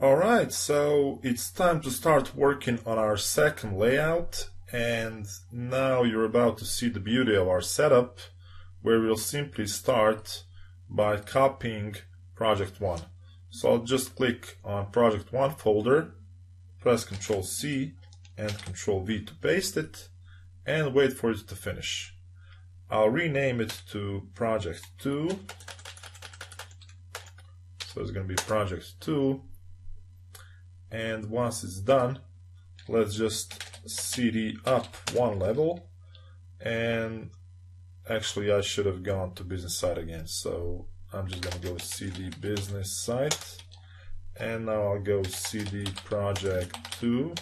Alright, so it's time to start working on our second layout and now you're about to see the beauty of our setup where we'll simply start by copying project 1. So I'll just click on project 1 folder, press Ctrl C and Ctrl V to paste it and wait for it to finish. I'll rename it to project 2 so it's going to be project 2 and once it's done let's just cd up one level and actually I should have gone to business site again. So I'm just gonna go cd business site. And now I'll go cd project 2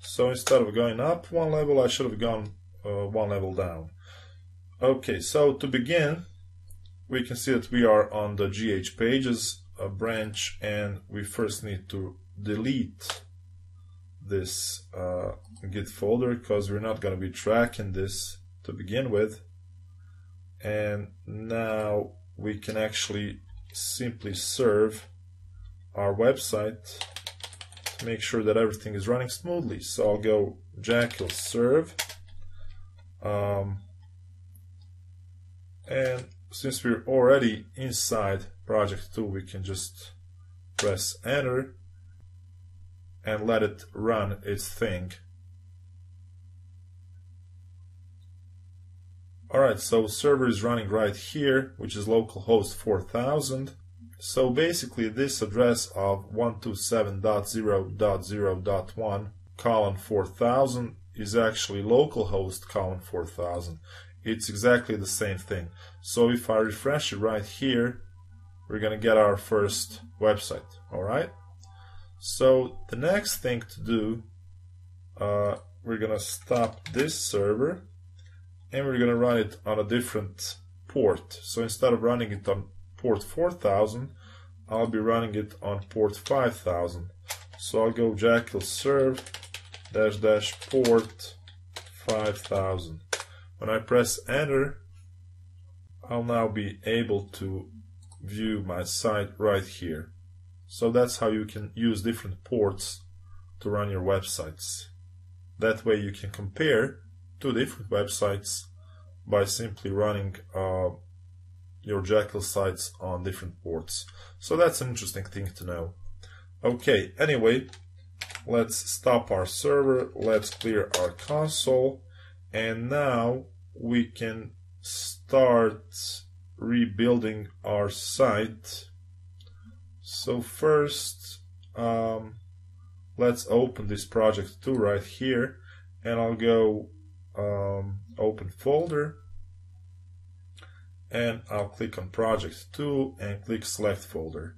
so instead of going up one level I should have gone uh, one level down. Okay so to begin we can see that we are on the GH pages branch and we first need to delete this uh, git folder because we're not going to be tracking this to begin with. And now we can actually simply serve our website to make sure that everything is running smoothly. So I'll go Jekyll serve. Um, and since we're already inside project 2 we can just press enter and let it run its thing. Alright, so server is running right here, which is localhost 4000. So basically this address of 127.0.0.1 colon 4000 is actually localhost colon 4000. It's exactly the same thing. So if I refresh it right here, we're to get our first website. Alright? So the next thing to do, uh, we're gonna stop this server and we're gonna run it on a different port. So instead of running it on port 4000, I'll be running it on port 5000. So I'll go Jekyll serve dash dash port 5000. When I press enter, I'll now be able to view my site right here. So that's how you can use different ports to run your websites. That way you can compare two different websites by simply running uh, your Jekyll sites on different ports. So that's an interesting thing to know. Okay, anyway, let's stop our server, let's clear our console, and now we can start rebuilding our site so first, um, let's open this project 2 right here, and I'll go um, open folder, and I'll click on project 2 and click select folder.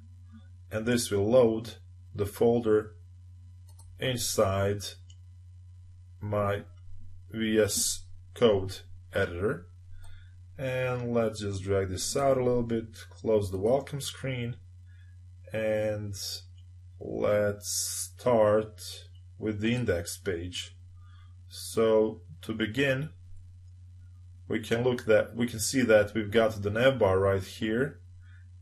And this will load the folder inside my VS Code editor. And let's just drag this out a little bit, close the welcome screen, and let's start with the index page. So to begin, we can look that we can see that we've got the navbar right here,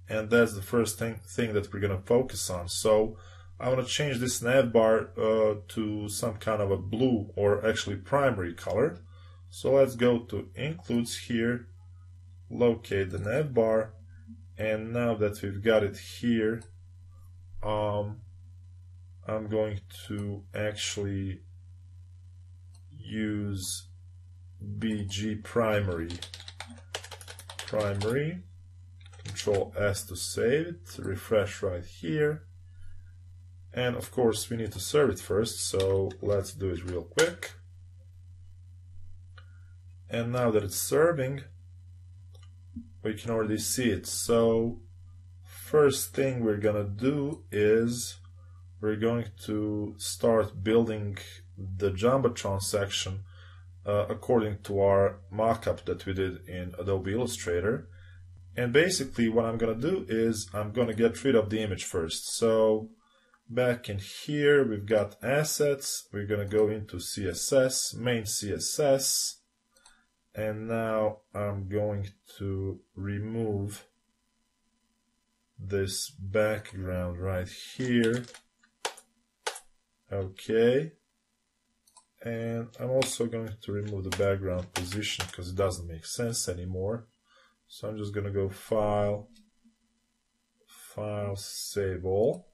and that's the first thing, thing that we're going to focus on. So I want to change this navbar uh, to some kind of a blue or actually primary color. So let's go to includes here, locate the navbar, and now that we've got it here, um, I'm going to actually use bg primary. Primary control s to save it refresh right here. And of course we need to serve it first so let's do it real quick. And now that it's serving we can already see it. So first thing we're gonna do is we're going to start building the Jumbotron section uh, according to our mockup that we did in Adobe Illustrator. And basically what I'm to do is I'm to get rid of the image first. So back in here we've got assets, we're to go into CSS, main CSS, and now I'm going to remove this background right here Okay. And I'm also going to remove the background position because it doesn't make sense anymore. So I'm just going to go File, File, Save All.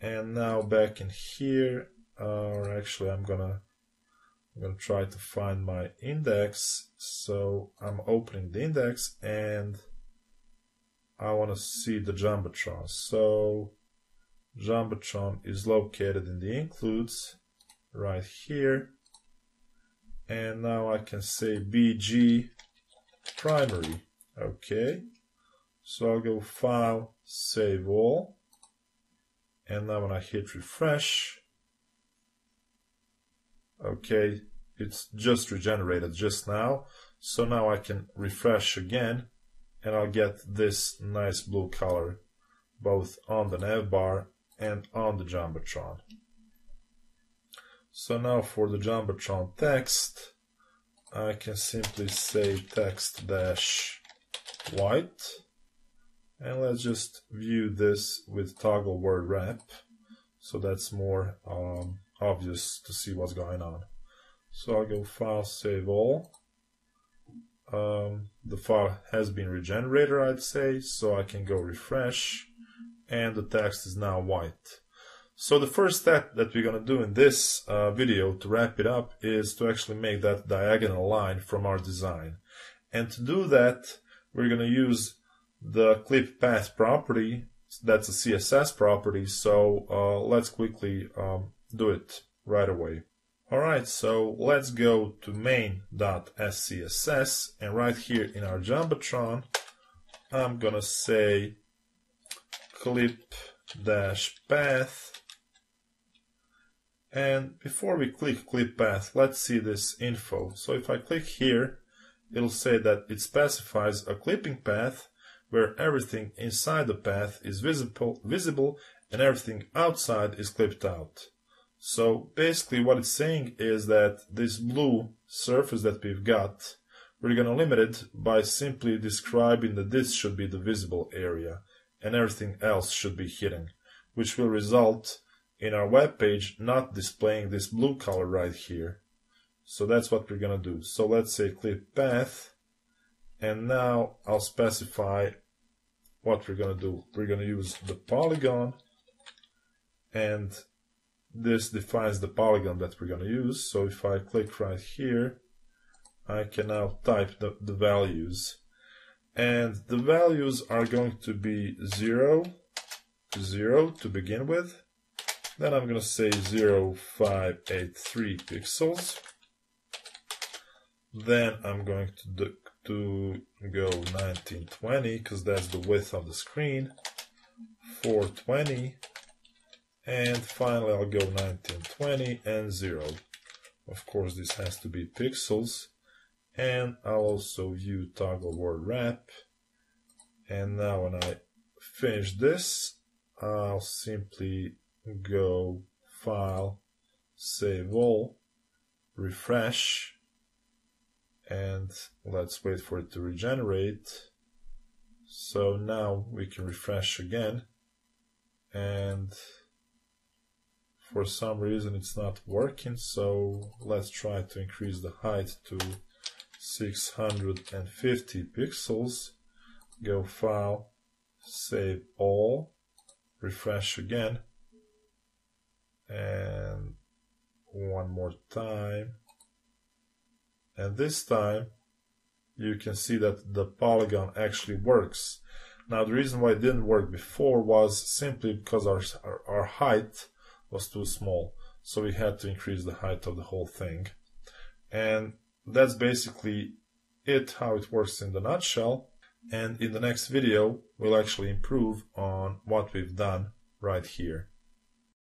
And now back in here, uh, or actually I'm gonna I'm gonna try to find my index. So I'm opening the index and I want to see the Jumbotron. So Jumbotron is located in the includes right here. And now I can say BG primary. Okay. So I'll go File, Save All. And now when I hit refresh, okay, it's just regenerated just now. So now I can refresh again and I'll get this nice blue color both on the nav bar and on the Jumbotron. So now for the Jumbotron text, I can simply say text dash white. And let's just view this with toggle word wrap. So that's more um, obvious to see what's going on. So I'll go file, save all. Um, the file has been regenerated, I'd say, so I can go refresh and the text is now white. So the first step that we're going to do in this uh, video to wrap it up is to actually make that diagonal line from our design. And to do that, we're going to use the clip path property. That's a CSS property. So uh, let's quickly um, do it right away. Alright, so let's go to main.scss and right here in our Jumbotron, I'm gonna say clip-path and before we click clip path, let's see this info. So if I click here, it'll say that it specifies a clipping path where everything inside the path is visible, visible and everything outside is clipped out. So basically what it's saying is that this blue surface that we've got, we're going to limit it by simply describing that this should be the visible area and everything else should be hidden, which will result in our web page not displaying this blue color right here. So that's what we're going to do. So let's say clip path and now I'll specify what we're going to do. We're going to use the polygon and this defines the polygon that we're going to use. So if I click right here, I can now type the, the values. And the values are going to be 0, 0 to begin with. Then I'm going to say 0, 5, 8, 3 pixels. Then I'm going to, do, to go 1920 because that's the width of the screen. 420 and finally I'll go 1920 and 0 of course this has to be pixels. And I'll also view toggle word wrap. And now when I finish this I'll simply go file save all refresh and let's wait for it to regenerate. So now we can refresh again. And for some reason it's not working so let's try to increase the height to 650 pixels. Go file save all refresh again and one more time. And this time you can see that the polygon actually works. Now the reason why it didn't work before was simply because our, our, our height was too small. So we had to increase the height of the whole thing. And that's basically it, how it works in the nutshell. And in the next video, we'll actually improve on what we've done right here.